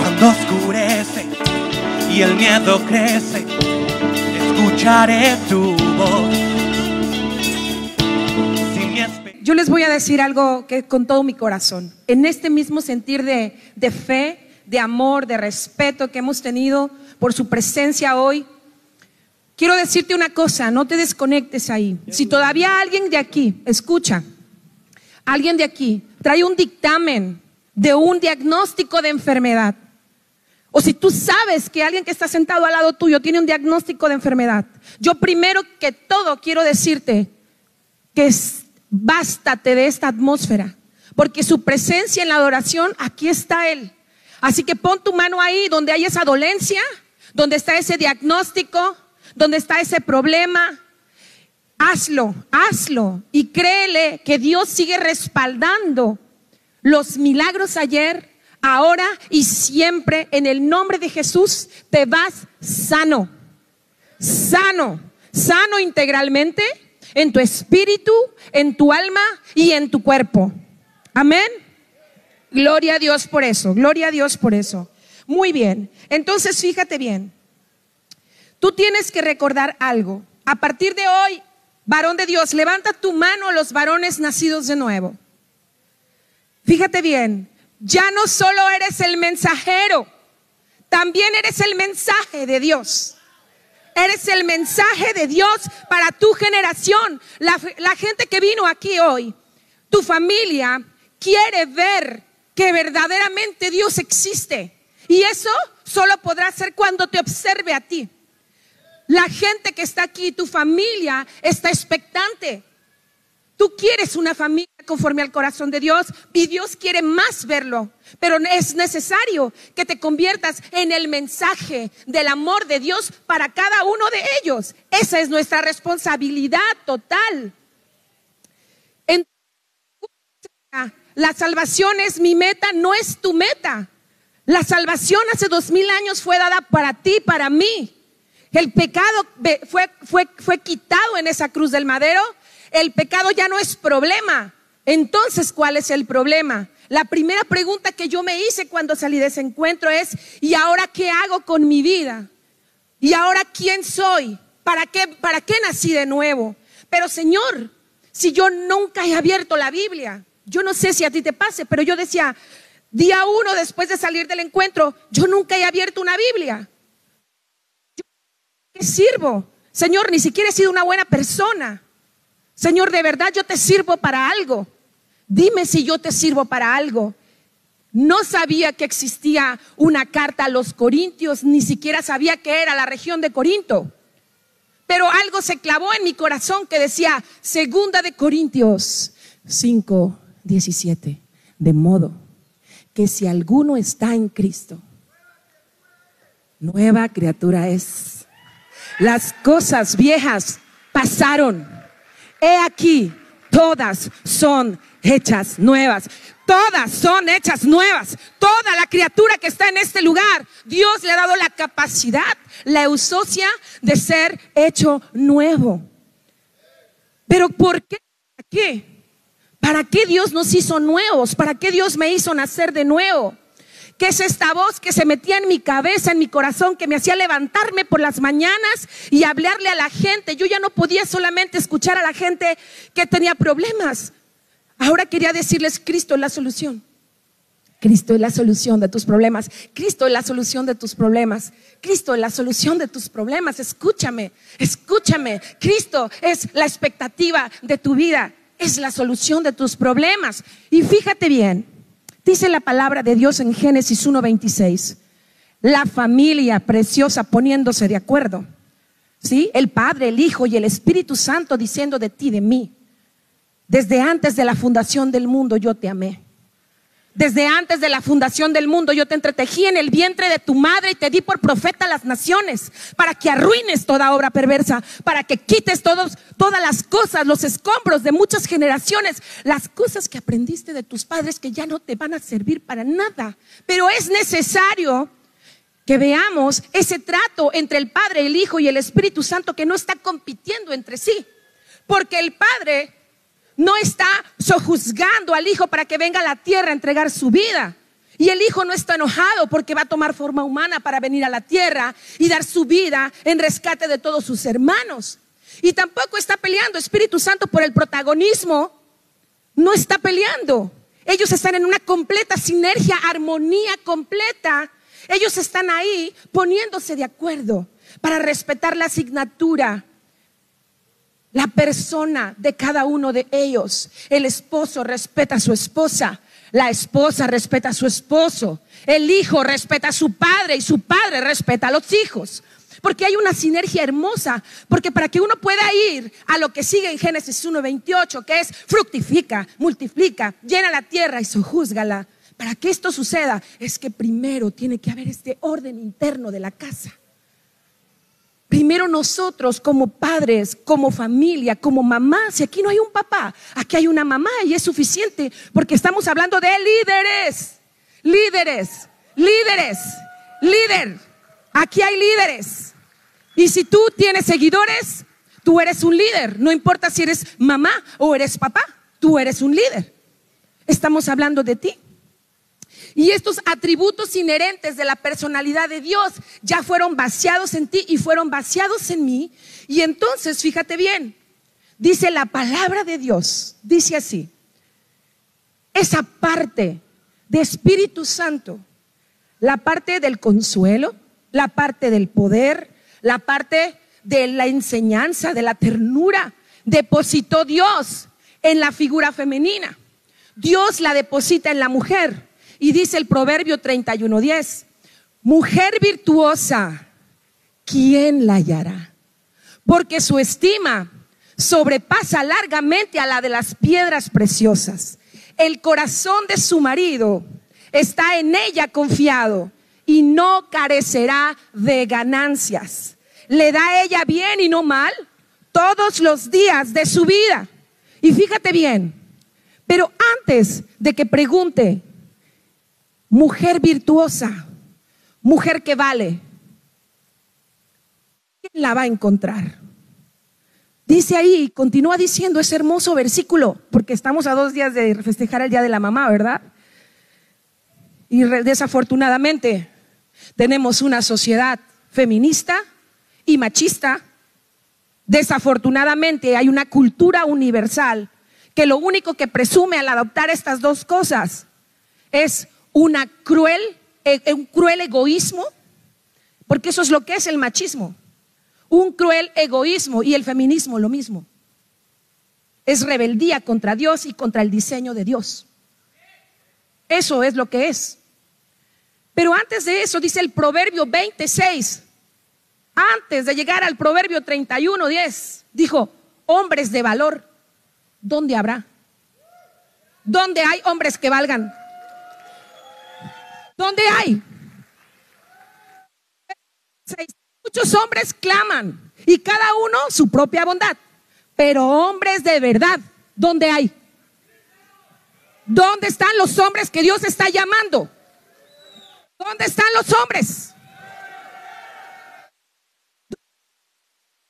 cuando oscurece y el miedo crece, escucharé tu voz. Yo les voy a decir algo que con todo mi corazón. En este mismo sentir de, de fe, de amor, de respeto que hemos tenido por su presencia hoy, quiero decirte una cosa, no te desconectes ahí. Si todavía alguien de aquí, escucha, alguien de aquí trae un dictamen de un diagnóstico de enfermedad, o si tú sabes que alguien que está sentado al lado tuyo tiene un diagnóstico de enfermedad, yo primero que todo quiero decirte que es- bástate de esta atmósfera, porque su presencia en la adoración, aquí está Él. Así que pon tu mano ahí donde hay esa dolencia, donde está ese diagnóstico, donde está ese problema. Hazlo, hazlo y créele que Dios sigue respaldando los milagros ayer, ahora y siempre. En el nombre de Jesús te vas sano sano, sano integralmente en tu espíritu, en tu alma y en tu cuerpo. Amén. Gloria a Dios por eso, gloria a Dios por eso. Muy bien, entonces fíjate bien, tú tienes que recordar algo. A partir de hoy, varón de Dios, levanta tu mano a los varones nacidos de nuevo. Fíjate bien, ya no solo eres el mensajero, también eres el mensaje de Dios. Eres el mensaje de Dios para tu generación. La, gente que vino aquí hoy, tu familia, quiere ver que verdaderamente Dios existe. Y eso solo podrá ser cuando te observe a ti. La gente que está aquí, tu familia, está expectante. Tú quieres una familia conforme al corazón de Dios y Dios quiere más verlo. Pero es necesario que te conviertas en el mensaje del amor de Dios para cada uno de ellos. Esa es nuestra responsabilidad total. La salvación es mi meta, no es tu meta. La salvación hace dos mil años fue dada para ti, para mí. El pecado fue, fue, fue quitado en esa cruz del madero. El pecado ya no es problema. Entonces, ¿cuál es el problema? La primera pregunta que yo me hice cuando salí de ese encuentro es, ¿y ahora qué hago con mi vida? ¿Y ahora quién soy? ¿Para qué, para qué nací de nuevo? Pero Señor, si yo nunca he abierto la Biblia, yo no sé si a ti te pase, pero yo decía, día uno después de salir del encuentro, yo nunca he abierto una Biblia. ¿Qué sirvo? Señor, ni siquiera he sido una buena persona. Señor, de verdad yo te sirvo para algo. Dime si yo te sirvo para algo. No sabía que existía una carta a los corintios, ni siquiera sabía que era la región de Corinto. Pero algo se clavó en mi corazón que decía, segunda de Corintios 5, 17, de modo que si alguno está en Cristo, nueva criatura es. Las cosas viejas pasaron. He aquí, todas son hechas nuevas. Todas son hechas nuevas. Toda la criatura que está en este lugar, Dios le ha dado la capacidad, la eusocia de ser hecho nuevo. Pero ¿por qué? ¿Para qué? ¿Para qué Dios nos hizo nuevos? ¿Para qué Dios me hizo nacer de nuevo? ¿Qué es esta voz que se metía en mi cabeza, en mi corazón, que me hacía levantarme por las mañanas y hablarle a la gente? Yo ya no podía solamente escuchar a la gente que tenía problemas. Ahora quería decirles, Cristo es la solución. Cristo es la solución de tus problemas. Cristo es la solución de tus problemas. Cristo es la solución de tus problemas. Escúchame, escúchame. Cristo es la expectativa de tu vida. Es la solución de tus problemas. Y fíjate bien, dice la palabra de Dios en Génesis 1.26. La familia preciosa poniéndose de acuerdo. ¿Sí? El Padre, el Hijo y el Espíritu Santo diciendo de ti, de mí. Desde antes de la fundación del mundo yo te amé. Desde antes de la fundación del mundo yo te entretejí en el vientre de tu madre y te di por profeta a las naciones para que arruines toda obra perversa, para que quites todos, todas las cosas, los escombros de muchas generaciones, las cosas que aprendiste de tus padres que ya no te van a servir para nada. Pero es necesario que veamos ese trato entre el Padre, el Hijo y el Espíritu Santo que no está compitiendo entre sí. Porque el Padre no está sojuzgando al Hijo para que venga a la tierra a entregar su vida. Y el hijo no está enojado porque va a tomar forma humana para venir a la tierra y dar su vida en rescate de todos sus hermanos. Y tampoco está peleando Espíritu Santo por el protagonismo. No está peleando. Ellos están en una completa sinergia, armonía completa. Ellos están ahí poniéndose de acuerdo para respetar la asignatura, la persona de cada uno de ellos. El esposo respeta a su esposa, la esposa respeta a su esposo, el hijo respeta a su padre y su padre respeta a los hijos. Porque hay una sinergia hermosa, porque para que uno pueda ir a lo que sigue en Génesis 1.28, que es fructifica, multiplica, llena la tierra y sojúzgala. Para que esto suceda es que primero tiene que haber este orden interno de la casa. Primero nosotros como padres, como familia, como mamá, si aquí no hay un papá, aquí hay una mamá y es suficiente porque estamos hablando de líderes, líderes, líderes, líder. Aquí hay líderes. Y si tú tienes seguidores, tú eres un líder. No importa si eres mamá o eres papá, tú eres un líder. Estamos hablando de ti. Y estos atributos inherentes de la personalidad de Dios ya fueron vaciados en ti y fueron vaciados en mí. Y entonces, fíjate bien, dice la palabra de Dios, dice así, esa parte de Espíritu Santo, la parte del consuelo, la parte del poder, la parte de la enseñanza, de la ternura, depositó Dios en la figura femenina. Dios la deposita en la mujer. Y dice el Proverbio 31:10, mujer virtuosa, ¿quién la hallará? Porque su estima sobrepasa largamente a la de las piedras preciosas. El corazón de su marido está en ella confiado y no carecerá de ganancias. Le da a ella bien y no mal todos los días de su vida. Y fíjate bien, pero antes de que pregunte, mujer virtuosa, mujer que vale, ¿quién la va a encontrar? Dice ahí, continúa diciendo ese hermoso versículo, porque estamos a dos días de festejar el Día de la Mamá, ¿verdad? Y desafortunadamente tenemos una sociedad feminista y machista. Desafortunadamente hay una cultura universal que lo único que presume al adoptar estas dos cosas es una cruel, eh, un cruel egoísmo, porque eso es lo que es el machismo, un cruel egoísmo y el feminismo lo mismo. Es rebeldía contra Dios y contra el diseño de Dios. Eso es lo que es. Pero antes de eso dice el Proverbio 26, antes de llegar al Proverbio 31, 10, dijo, hombres de valor, ¿dónde habrá? ¿Dónde hay hombres que valgan? ¿Dónde hay? Muchos hombres claman y cada uno su propia bondad, pero hombres de verdad, ¿dónde hay? ¿Dónde están los hombres que Dios está llamando? ¿Dónde están los hombres?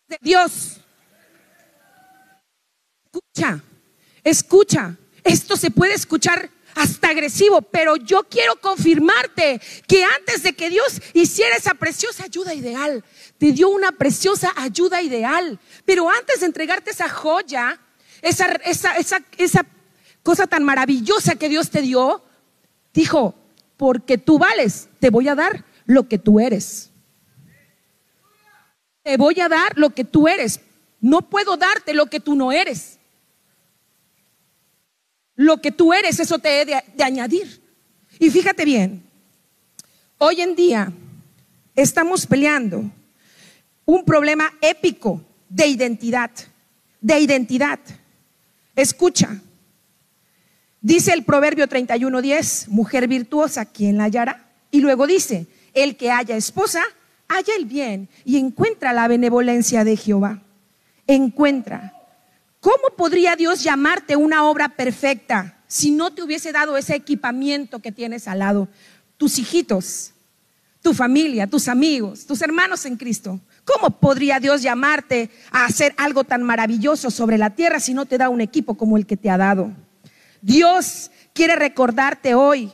De Dios. Escucha, escucha. Esto se puede escuchar hasta agresivo, pero yo quiero confirmarte que antes de que Dios hiciera esa preciosa ayuda ideal, te dio una preciosa ayuda ideal, pero antes de entregarte esa joya, esa, cosa tan maravillosa que Dios te dio, dijo, porque tú vales, te voy a dar lo que tú eres. Te voy a dar lo que tú eres. No puedo darte lo que tú no eres. Lo que tú eres, eso te he de, de añadir. Y fíjate bien, hoy en día estamos peleando un problema épico de identidad, de identidad. Escucha, dice el Proverbio 31:10, mujer virtuosa, ¿quién la hallará? Y luego dice, el que haya esposa, haya el bien y encuentra la benevolencia de Jehová. Encuentra. ¿Cómo podría Dios llamarte una obra perfecta si no te hubiese dado ese equipamiento que tienes al lado? Tus hijitos, tu familia, tus amigos, tus hermanos en Cristo. ¿Cómo podría Dios llamarte a hacer algo tan maravilloso sobre la tierra si no te da un equipo como el que te ha dado? Dios quiere recordarte hoy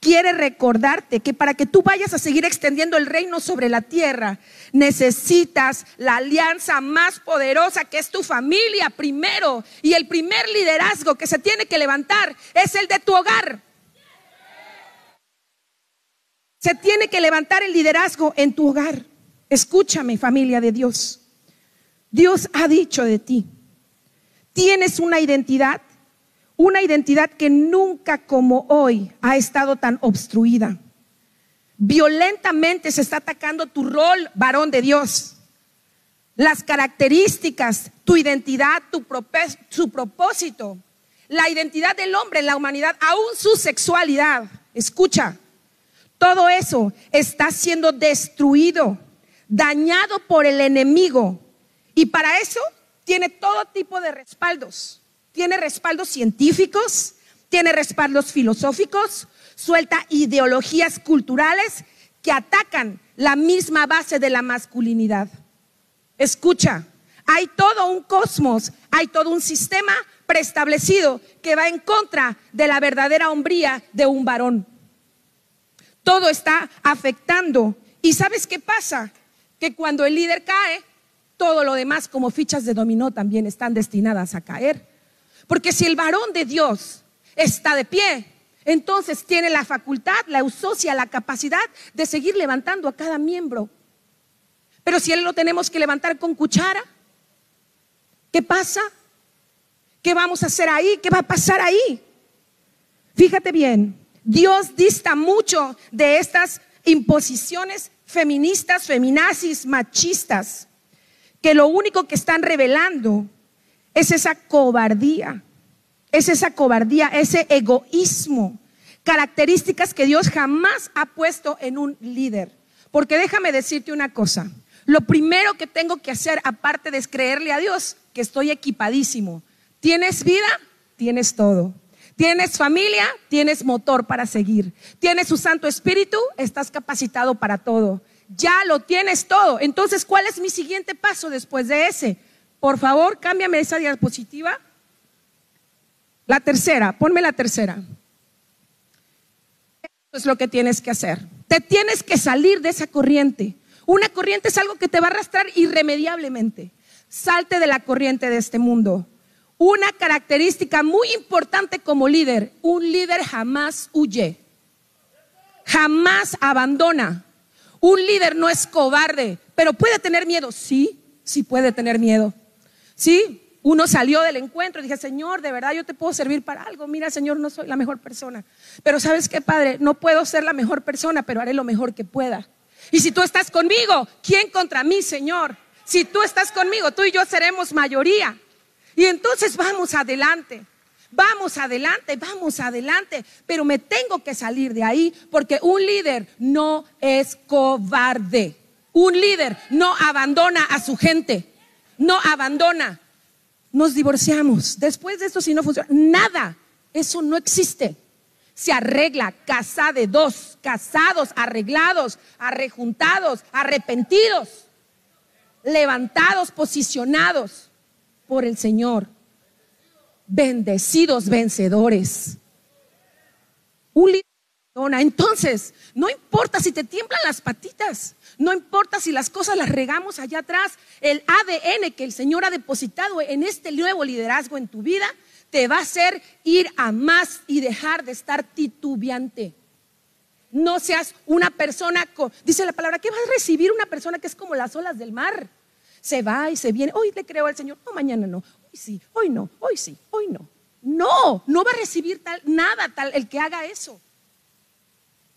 quiere recordarte que para que tú vayas a seguir extendiendo el reino sobre la tierra, necesitas la alianza más poderosa que es tu familia primero. Y el primer liderazgo que se tiene que levantar es el de tu hogar. Se tiene que levantar el liderazgo en tu hogar. Escúchame, familia de Dios. Dios ha dicho de ti, tienes una identidad, una identidad que nunca como hoy ha estado tan obstruida. Violentamente se está atacando tu rol, varón de Dios. Las características, tu identidad, tu, su propósito, la identidad del hombre la humanidad, aún su sexualidad. Escucha, todo eso está siendo destruido, dañado por el enemigo. Y para eso tiene todo tipo de respaldos. Tiene respaldos científicos, tiene respaldos filosóficos, suelta ideologías culturales que atacan la misma base de la masculinidad. Escucha, hay todo un cosmos, hay todo un sistema preestablecido que va en contra de la verdadera hombría de un varón todo está afectando. ¿Y sabes qué pasa? Que cuando el líder cae, todo lo demás como fichas de dominó también están destinadas a caer. Porque si el varón de Dios está de pie, entonces tiene la facultad, la eusocia, la capacidad de seguir levantando a cada miembro. Pero si él lo tenemos que levantar con cuchara, ¿qué pasa? ¿Qué vamos a hacer ahí? ¿Qué va a pasar ahí? Fíjate bien, Dios dista mucho de estas imposiciones feministas, feminazis, machistas, que lo único que están revelando es esa cobardía, es esa cobardía, ese egoísmo, características que Dios jamás ha puesto en un líder. Porque déjame decirte una cosa, lo primero que tengo que hacer, aparte de creerle a Dios, que estoy equipadísimo, ¿tienes vida? Tienes todo. Tienes familia, tienes motor para seguir. Tienes su Santo Espíritu, estás capacitado para todo. Ya lo tienes todo. Entonces, ¿cuál es mi siguiente paso después de ese? Por favor, cámbiame esa diapositiva. La tercera, ponme la tercera. Eso es lo que tienes que hacer. Te tienes que salir de esa corriente. Una corriente es algo que te va a arrastrar irremediablemente. Salte de la corriente de este mundo. Una característica muy importante como líder, un líder jamás huye, jamás abandona. Un líder no es cobarde, pero puede tener miedo. Sí, sí puede tener miedo. Sí, uno salió del encuentro y dije, Señor, de verdad yo te puedo servir para algo. Mira, Señor, no soy la mejor persona. Pero sabes qué, Padre, no puedo ser la mejor persona, pero haré lo mejor que pueda. Y si tú estás conmigo, ¿quién contra mí, Señor? Si tú estás conmigo, tú y yo seremos mayoría. Y entonces vamos adelante. Vamos adelante, vamos adelante, pero me tengo que salir de ahí porque un líder no es cobarde. Un líder no abandona a su gente, no abandona. Nos divorciamos. Después de esto, si no funciona, nada, eso no existe. Se arregla, casa de dos, casados, arreglados, arrejuntados, arrepentidos, levantados, posicionados por el Señor. Bendecidos vencedores. Un entonces, no importa si te tiemblan las patitas, no importa si las cosas las regamos allá atrás, el ADN que el Señor ha depositado en este nuevo liderazgo en tu vida te va a hacer ir a más y dejar de estar titubeante. No seas una persona, dice la palabra, ¿qué vas a recibir una persona que es como las olas del mar? se va y se viene. Hoy le creo al Señor, no, mañana no. Hoy sí, hoy no, hoy sí, hoy no. No, no va a recibir tal, nada tal el que haga eso.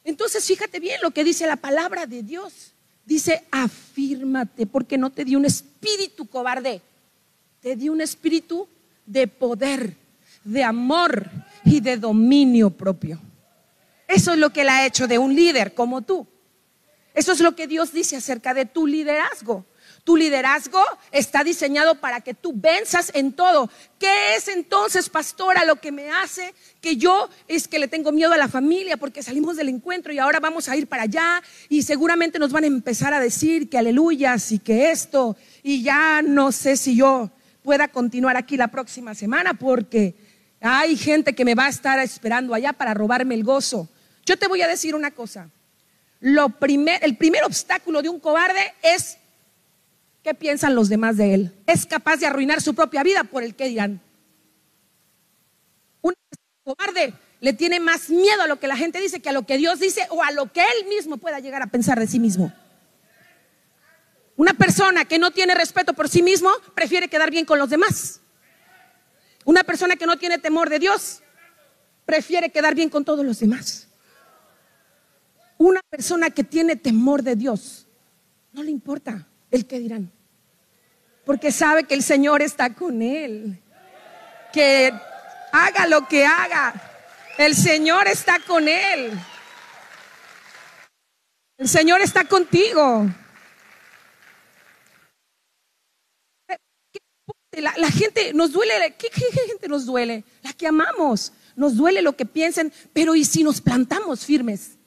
Entonces, fíjate bien lo que dice la palabra de Dios. Dice, afírmate, porque no te dio un espíritu cobarde, te dio un espíritu de poder, de amor y de dominio propio. Eso es lo que él ha hecho de un líder como tú. Eso es lo que Dios dice acerca de tu liderazgo. Tu liderazgo está diseñado para que tú venzas en todo. ¿Qué es entonces, pastora, lo que me hace que yo es que le tengo miedo a la familia porque salimos del encuentro y ahora vamos a ir para allá y seguramente nos van a empezar a decir que aleluyas y que esto y ya no sé si yo pueda continuar aquí la próxima semana porque hay gente que me va a estar esperando allá para robarme el gozo. Yo te voy a decir una cosa. Lo primer, el primer obstáculo de un cobarde es qué piensan los demás de él. Es capaz de arruinar su propia vida por el que dirán. Un cobarde le tiene más miedo a lo que la gente dice que a lo que Dios dice o a lo que él mismo pueda llegar a pensar de sí mismo. Una persona que no tiene respeto por sí mismo prefiere quedar bien con los demás. Una persona que no tiene temor de Dios prefiere quedar bien con todos los demás. Una persona que tiene temor de Dios no le importa el que dirán, porque sabe que el Señor está con él, que haga lo que haga, el Señor está con él. El Señor está contigo. La, gente nos duele, ¿qué, gente nos duele? La que amamos, nos duele lo que piensen, pero ¿y si nos plantamos firmes?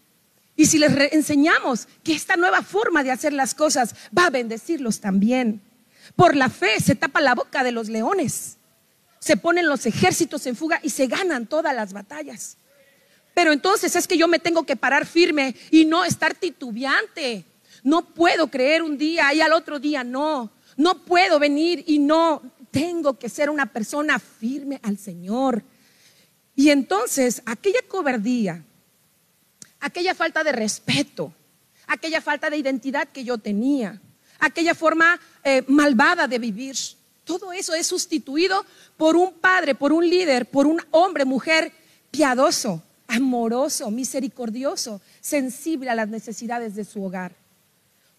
Y si les enseñamos que esta nueva forma de hacer las cosas va a bendecirlos también. Por la fe se tapa la boca de los leones se ponen los ejércitos en fuga y se ganan todas las batallas. Pero entonces es que yo me tengo que parar firme y no estar titubeante. No puedo creer un día y al otro día no. No puedo venir y no. Tengo que ser una persona firme al Señor. Y entonces aquella cobardía, aquella falta de respeto, aquella falta de identidad que yo tenía, aquella forma eh, malvada de vivir, todo eso es sustituido por un padre, por un líder, por un hombre, mujer piadoso, amoroso, misericordioso, sensible a las necesidades de su hogar.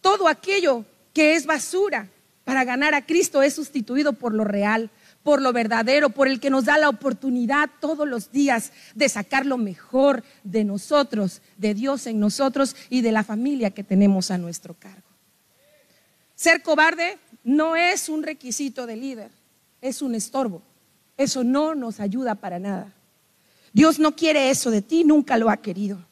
Todo aquello que es basura para ganar a Cristo es sustituido por lo real, por lo verdadero, por el que nos da la oportunidad todos los días de sacar lo mejor de nosotros, de Dios en nosotros y de la familia que tenemos a nuestro cargo. Ser cobarde no es un requisito de líder, es un estorbo. Eso no nos ayuda para nada. Dios no quiere eso de ti, nunca lo ha querido.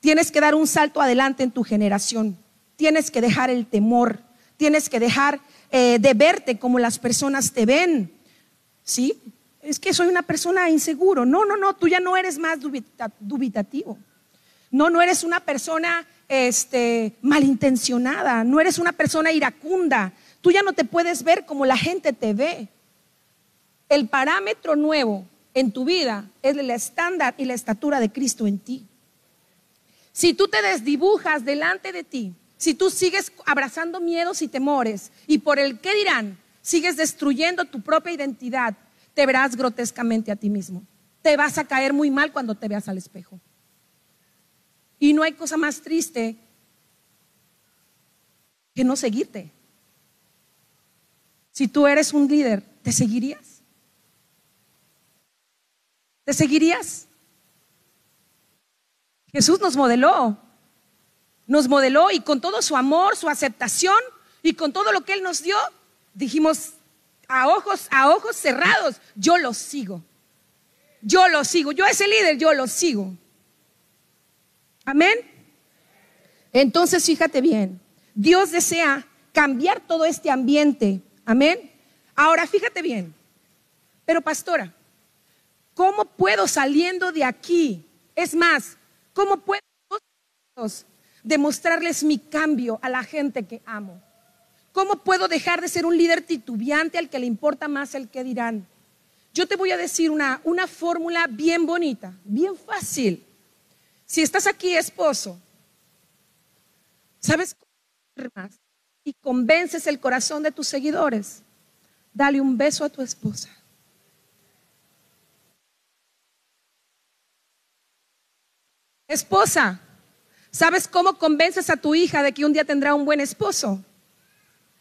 Tienes que dar un salto adelante en tu generación. Tienes que dejar el temor. Tienes que dejar eh, de verte como las personas te ven. ¿Sí? Es que soy una persona inseguro. No, no, no, tú ya no eres más dubitativo. No, no eres una persona este, malintencionada, no eres una persona iracunda, tú ya no te puedes ver como la gente te ve. El parámetro nuevo en tu vida es el estándar y la estatura de Cristo en ti. Si tú te desdibujas delante de ti, si tú sigues abrazando miedos y temores y por el qué dirán, sigues destruyendo tu propia identidad, te verás grotescamente a ti mismo. Te vas a caer muy mal cuando te veas al espejo. Y no hay cosa más triste que no seguirte. Si tú eres un líder, ¿te seguirías? ¿Te seguirías? Jesús nos modeló, nos modeló y con todo su amor, su aceptación y con todo lo que Él nos dio, dijimos a ojos, a ojos cerrados, yo lo sigo. Yo lo sigo. Yo ese líder, yo lo sigo. Amén. Entonces, fíjate bien, Dios desea cambiar todo este ambiente. Amén. Ahora, fíjate bien, pero pastora, ¿cómo puedo saliendo de aquí? Es más, ¿cómo puedo demostrarles mi cambio a la gente que amo? ¿Cómo puedo dejar de ser un líder titubeante al que le importa más el que dirán? Yo te voy a decir una, una fórmula bien bonita, bien fácil. Si estás aquí, esposo, ¿sabes cómo? Y convences el corazón de tus seguidores. Dale un beso a tu esposa. Esposa, ¿sabes cómo convences a tu hija de que un día tendrá un buen esposo?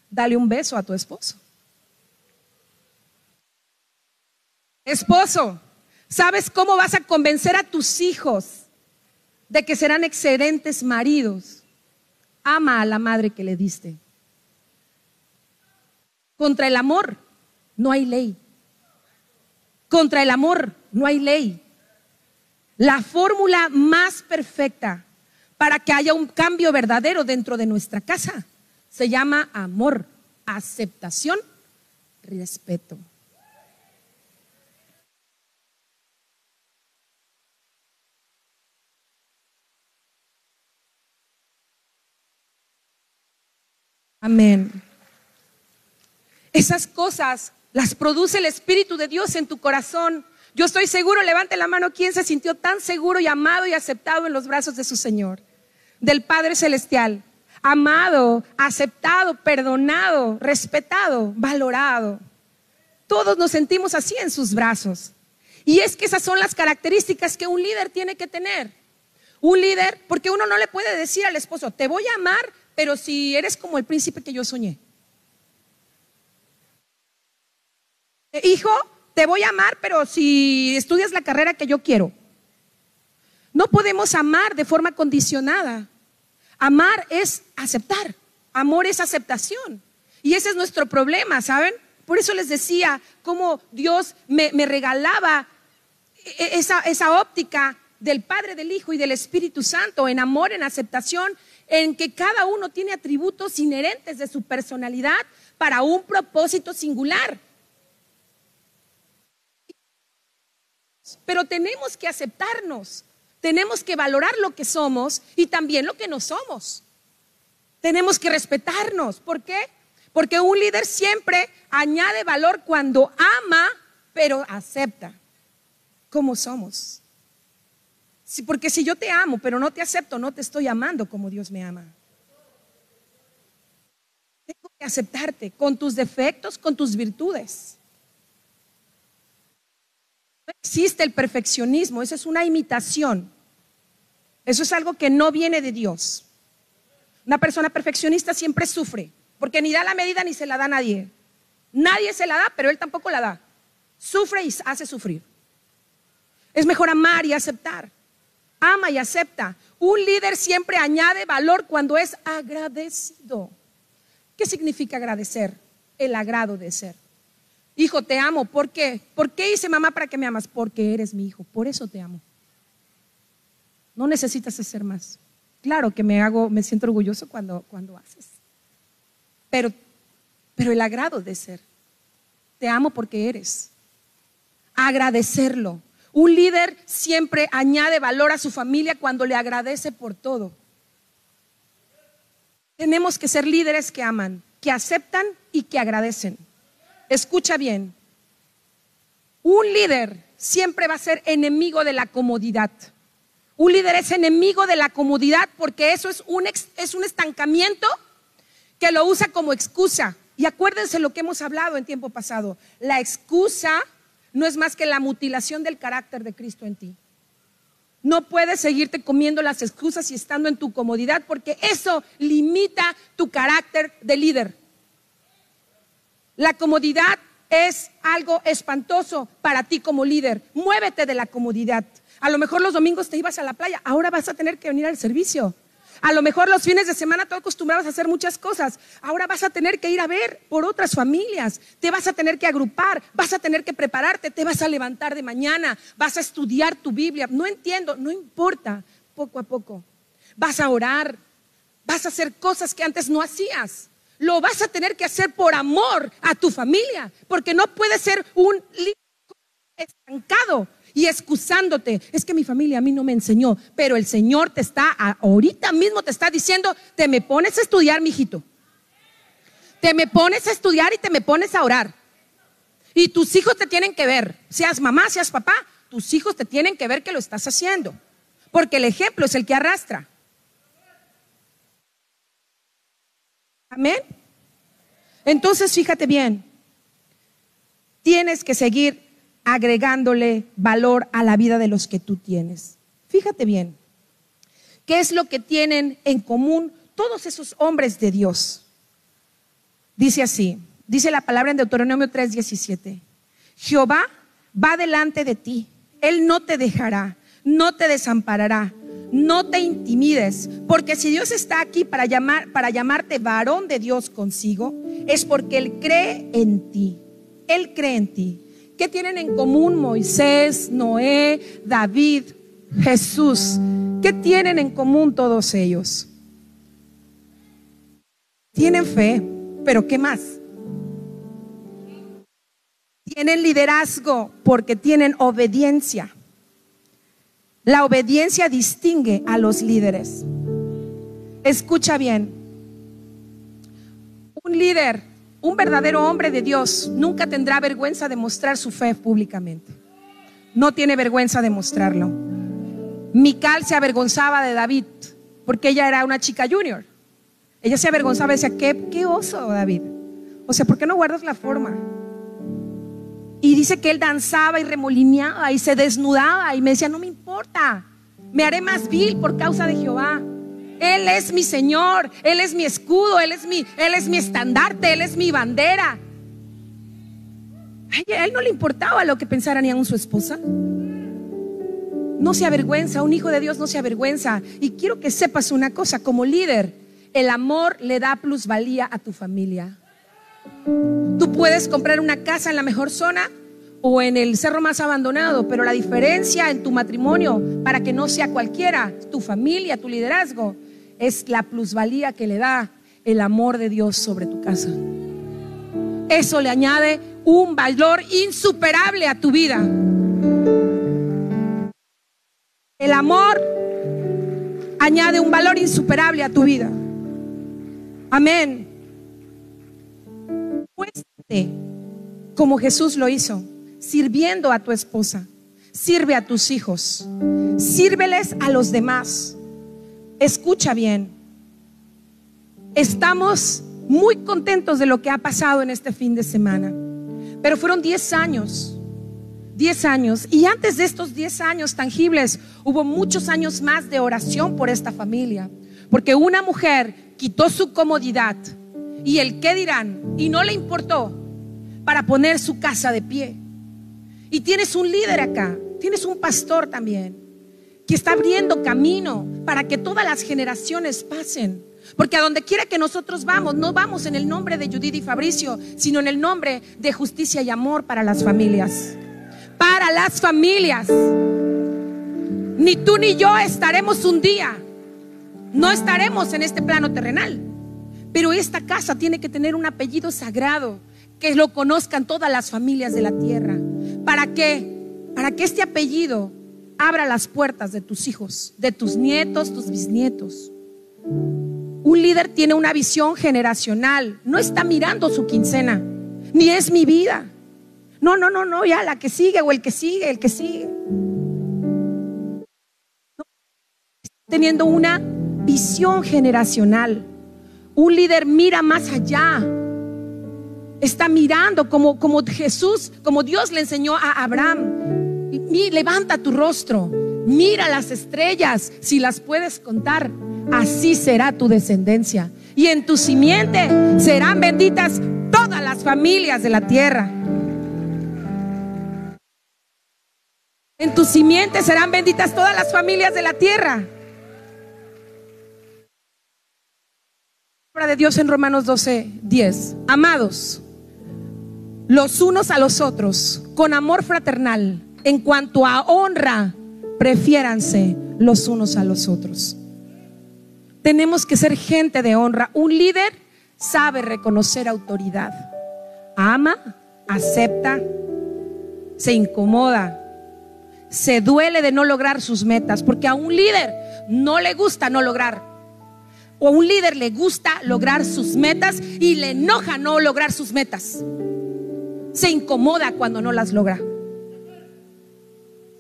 Dale un beso a tu esposo. Esposo, ¿sabes cómo vas a convencer a tus hijos de que serán excelentes maridos. Ama a la madre que le diste. Contra el amor no hay ley. Contra el amor no hay ley. La fórmula más perfecta para que haya un cambio verdadero dentro de nuestra casa. Se llama amor, aceptación, respeto. Amén. Esas cosas las produce el Espíritu de Dios en tu corazón. Yo estoy seguro, levante la mano quien se sintió tan seguro y amado y aceptado en los brazos de su Señor. Del Padre Celestial. Amado, aceptado, perdonado, respetado, valorado. Todos nos sentimos así en sus brazos. Y es que esas son las características que un líder tiene que tener. Un líder, porque uno no le puede decir al esposo, te voy a amar, pero si eres como el príncipe que yo soñé. Hijo, te voy a amar, pero si estudias la carrera que yo quiero. No podemos amar de forma condicionada. Amar es aceptar. Amor es aceptación. Y ese es nuestro problema, ¿saben? Por eso les decía cómo Dios me, regalaba e, esa, esa óptica del Padre, del Hijo y del Espíritu Santo en amor, en aceptación, en que cada uno tiene atributos inherentes de su personalidad para un propósito singular. Pero tenemos que aceptarnos, tenemos que valorar lo que somos y también lo que no somos. Tenemos que respetarnos. ¿Por qué? Porque un líder siempre añade valor cuando ama, pero acepta como somos. porque si yo te amo, pero no te acepto, no te estoy amando como Dios me ama. Tengo que aceptarte con tus defectos, con tus virtudes. No existe el perfeccionismo, eso es una imitación. Eso es algo que no viene de Dios. Una persona perfeccionista siempre sufre, porque ni da la medida ni se la da a nadie. Nadie se la da, pero él tampoco la da. Sufre y hace sufrir. Es mejor amar y aceptar. Ama y acepta. Un líder siempre añade valor cuando es agradecido. ¿Qué significa agradecer? El agrado de ser. Hijo, te amo. ¿Por qué? ¿Por qué hice mamá para que me amas? Porque eres mi hijo. Por eso te amo. No necesitas hacer más. Claro que me hago, me siento orgulloso cuando, cuando haces. Pero, pero el agrado de ser. Te amo porque eres. Agradecerlo. Un líder siempre añade valor a su familia cuando le agradece por todo. Tenemos que ser líderes que aman, que aceptan y que agradecen. Escucha bien. Un líder siempre va a ser enemigo de la comodidad. Un líder es enemigo de la comodidad porque eso es un, es un estancamiento que lo usa como excusa. Y acuérdense lo que hemos hablado en tiempo pasado. La excusa no es más que la mutilación del carácter de Cristo en ti. No puedes seguirte comiendo las excusas y estando en tu comodidad porque eso limita tu carácter de líder. La comodidad es algo espantoso para ti como líder. Muévete de la comodidad. A lo mejor los domingos te ibas a la playa, ahora vas a tener que venir al servicio. A lo mejor los fines de semana te acostumbrabas a hacer muchas cosas. Ahora vas a tener que ir a ver por otras familias. Te vas a tener que agrupar, vas a tener que prepararte, te vas a levantar de mañana, vas a estudiar tu Biblia. No entiendo, no importa, poco a poco. Vas a orar, vas a hacer cosas que antes no hacías lo vas a tener que hacer por amor a tu familia, porque no puedes ser un estancado y excusándote. Es que mi familia a mí no me enseñó, pero el Señor te está, ahorita mismo te está diciendo, te me pones a estudiar, mijito. Te me pones a estudiar y te me pones a orar. Y tus hijos te tienen que ver, seas mamá, seas papá, tus hijos te tienen que ver que lo estás haciendo. Porque el ejemplo es el que arrastra. Amén. Entonces, fíjate bien, tienes que seguir agregándole valor a la vida de los que tú tienes. Fíjate bien, ¿qué es lo que tienen en común todos esos hombres de Dios? Dice así, dice la palabra en Deuteronomio 3:17, Jehová va delante de ti, Él no te dejará, no te desamparará no te intimides, porque si Dios está aquí para, llamar, para llamarte varón de Dios consigo, es porque Él cree en ti. Él cree en ti. ¿Qué tienen en común Moisés, Noé, David, Jesús? ¿Qué tienen en común todos ellos? Tienen fe, pero ¿qué más? Tienen liderazgo porque tienen obediencia. La obediencia distingue a los líderes. Escucha bien. Un líder, un verdadero hombre de Dios, nunca tendrá vergüenza de mostrar su fe públicamente. No tiene vergüenza de mostrarlo. Mical se avergonzaba de David porque ella era una chica junior. Ella se avergonzaba y decía, ¿qué, qué oso, David? O sea, ¿por qué no guardas la forma? Y dice que él danzaba y remolineaba y se desnudaba y me decía, no me importa, me haré más vil por causa de Jehová. Él es mi Señor, Él es mi escudo, Él es mi, él es mi estandarte, Él es mi bandera. a él no le importaba lo que pensara ni aún su esposa. No se avergüenza, un hijo de Dios no se avergüenza. Y quiero que sepas una cosa, como líder, el amor le da plusvalía a tu familia. Tú puedes comprar una casa en la mejor zona o en el cerro más abandonado, pero la diferencia en tu matrimonio, para que no sea cualquiera, tu familia, tu liderazgo, es la plusvalía que le da el amor de Dios sobre tu casa. Eso le añade un valor insuperable a tu vida. El amor añade un valor insuperable a tu vida. Amén. Muéstrate como Jesús lo hizo, sirviendo a tu esposa. Sirve a tus hijos. Sírveles a los demás. Escucha bien. Estamos muy contentos de lo que ha pasado en este fin de semana. Pero fueron 10 años 10 años. Y antes de estos 10 años tangibles, hubo muchos años más de oración por esta familia. Porque una mujer quitó su comodidad y el qué dirán, y no le importó para poner su casa de pie. Y tienes un líder acá, tienes un pastor también, que está abriendo camino para que todas las generaciones pasen. Porque a donde quiera que nosotros vamos, no vamos en el nombre de Judith y Fabricio, sino en el nombre de justicia y amor para las familias para las familias. Ni tú ni yo estaremos un día, no estaremos en este plano terrenal. Pero esta casa tiene que tener un apellido sagrado, que lo conozcan todas las familias de la tierra. ¿Para qué? Para que este apellido abra las puertas de tus hijos, de tus nietos, tus bisnietos. Un líder tiene una visión generacional, no está mirando su quincena, ni es mi vida. No, no, no, no, ya la que sigue o el que sigue, el que sigue. teniendo una visión generacional. Un líder mira más allá. Está mirando como, como Jesús, como Dios le enseñó a Abraham. Levanta tu rostro, mira las estrellas, si las puedes contar, así será tu descendencia. Y en tu simiente serán benditas todas las familias de la tierra. En tus simientes serán benditas todas las familias de la tierra. Palabra de Dios en Romanos 12, 10. Amados, los unos a los otros, con amor fraternal, en cuanto a honra, prefiéranse los unos a los otros. Tenemos que ser gente de honra. Un líder sabe reconocer autoridad. Ama, acepta, se incomoda, se duele de no lograr sus metas, porque a un líder no le gusta no lograr. O a un líder le gusta lograr sus metas y le enoja no lograr sus metas. Se incomoda cuando no las logra.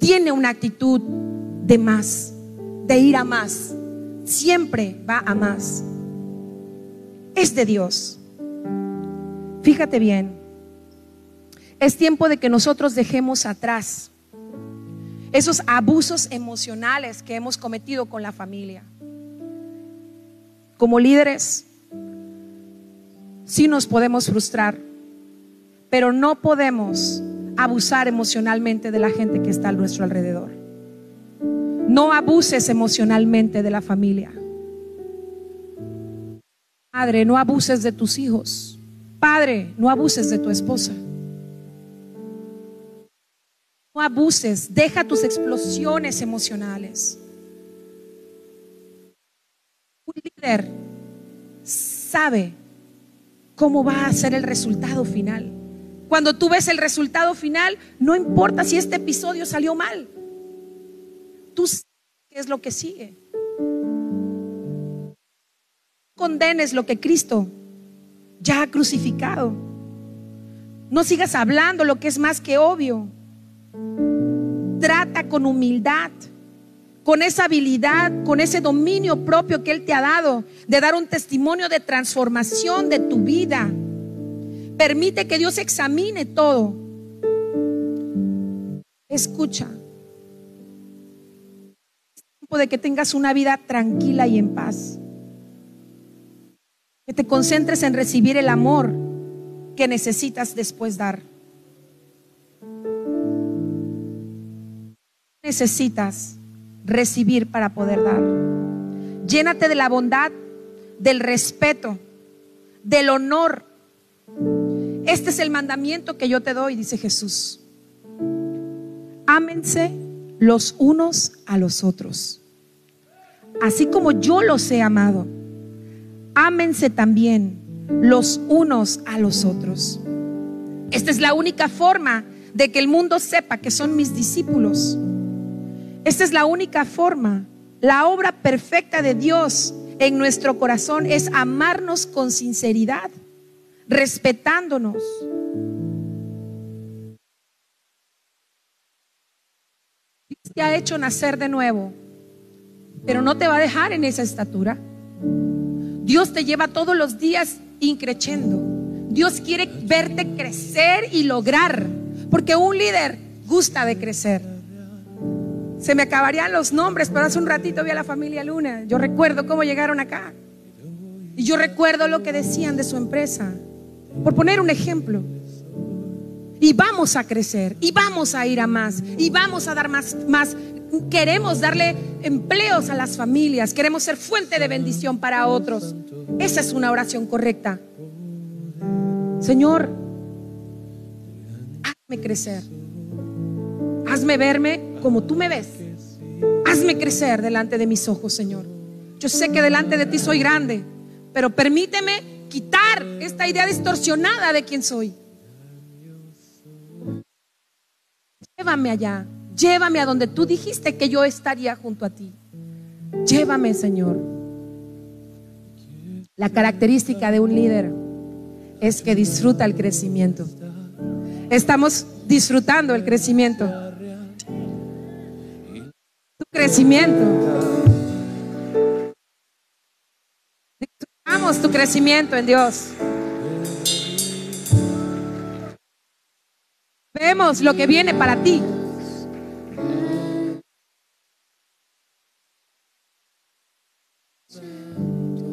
Tiene una actitud de más, de ir a más. Siempre va a más. Es de Dios. Fíjate bien. Es tiempo de que nosotros dejemos atrás esos abusos emocionales que hemos cometido con la familia. Como líderes, sí nos podemos frustrar, pero no podemos abusar emocionalmente de la gente que está a nuestro alrededor. No abuses emocionalmente de la familia. Padre, no abuses de tus hijos. Padre, no abuses de tu esposa. No abuses, deja tus explosiones emocionales. Un líder sabe cómo va a ser el resultado final. Cuando tú ves el resultado final, no importa si este episodio salió mal. Tú sabes qué es lo que sigue. Condenes lo que Cristo ya crucificado. No sigas hablando lo que es más que obvio. Trata con humildad, con esa habilidad, con ese dominio propio que Él te ha dado de dar un testimonio de transformación de tu vida. Permite que Dios examine todo. Escucha. Es tiempo de que tengas una vida tranquila y en paz. Que te concentres en recibir el amor que necesitas después dar. Necesitas recibir para poder dar. Llénate de la bondad, del respeto, del honor. Este es el mandamiento que yo te doy, dice Jesús. Ámense los unos a los otros. Así como yo los he amado, ámense también los unos a los otros. Esta es la única forma de que el mundo sepa que son mis discípulos. Esta es la única forma. La obra perfecta de Dios en nuestro corazón es amarnos con sinceridad, respetándonos. Dios te ha hecho nacer de nuevo, pero no te va a dejar en esa estatura. Dios te lleva todos los días increciendo. Dios quiere verte crecer y lograr, porque un líder gusta de crecer. Se me acabarían los nombres, pero hace un ratito vi a la familia Luna. Yo recuerdo cómo llegaron acá. Y yo recuerdo lo que decían de su empresa. Por poner un ejemplo. Y vamos a crecer, y vamos a ir a más, y vamos a dar más, más. Queremos darle empleos a las familias, queremos ser fuente de bendición para otros. Esa es una oración correcta. Señor, hazme crecer. Hazme verme como tú me ves. Hazme crecer delante de mis ojos, Señor. Yo sé que delante de ti soy grande, pero permíteme quitar esta idea distorsionada de quién soy. Llévame allá, llévame a donde tú dijiste que yo estaría junto a ti. Llévame, Señor. La característica de un líder es que disfruta el crecimiento. Estamos disfrutando el crecimiento. Tu crecimiento. Tu crecimiento en Dios. Vemos lo que viene para ti.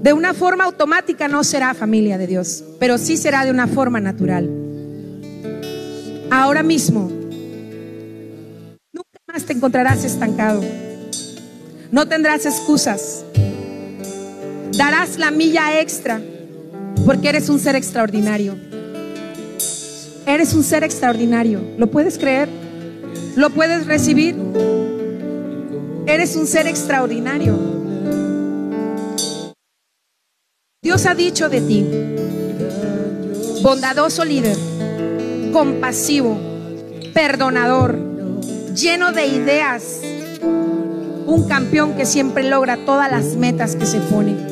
De una forma automática no será familia de Dios, pero sí será de una forma natural. Ahora mismo, nunca más te encontrarás estancado. No tendrás excusas. Darás la milla extra porque eres un ser extraordinario. Eres un ser extraordinario. ¿Lo puedes creer? ¿Lo puedes recibir? Eres un ser extraordinario. Dios ha dicho de ti, bondadoso líder, compasivo, perdonador, lleno de ideas, un campeón que siempre logra todas las metas que se pone.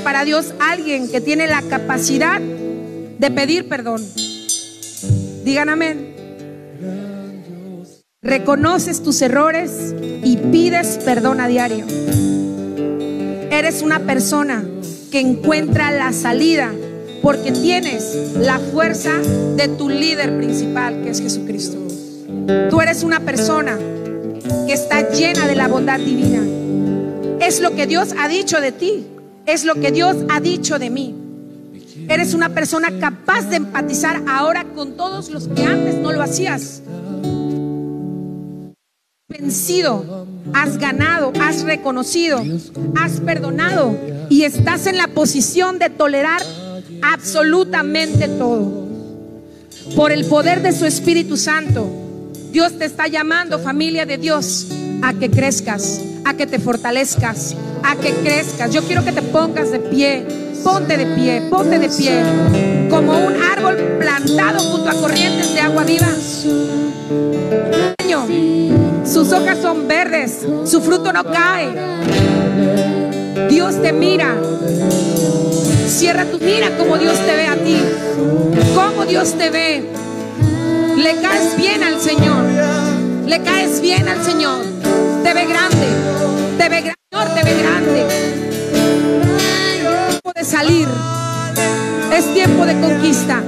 Para Dios alguien que tiene la capacidad de pedir perdón. Digan amén. Reconoces tus errores y pides perdón a diario. Eres una persona que encuentra la salida porque tienes la fuerza de tu líder principal, que es Jesucristo. Tú eres una persona que está llena de la bondad divina. Es lo que Dios ha dicho de ti. Es lo que Dios ha dicho de mí. Eres una persona capaz de empatizar ahora con todos los que antes no lo hacías. Vencido, has ganado, has reconocido, has perdonado y estás en la posición de tolerar absolutamente todo. Por el poder de su Espíritu Santo, Dios te está llamando, familia de Dios, a que crezcas, a que te fortalezcas, a que crezcas. Yo quiero que te pongas de pie. Ponte de pie, ponte de pie, como un árbol plantado junto a corrientes de agua viva. Sus hojas son verdes, su fruto no cae. Dios te mira. Cierra tu mira como Dios te ve a ti. Cómo Dios te ve. Le caes bien al Señor. Le caes bien al Señor. Te ve grande. Te ve grande, Señor, grande. Es tiempo de salir. Es tiempo de conquista.